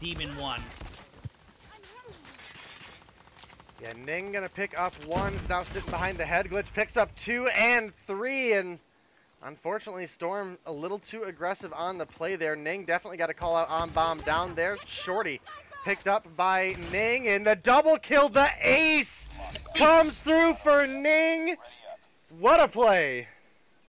Demon one. Yeah, Ning gonna pick up one. Now sitting behind the head glitch. Picks up two and three, and unfortunately, Storm a little too aggressive on the play there. Ning definitely got to call out on bomb down there. Shorty picked up by Ning, and the double kill. The ace comes through for Ning. What a play!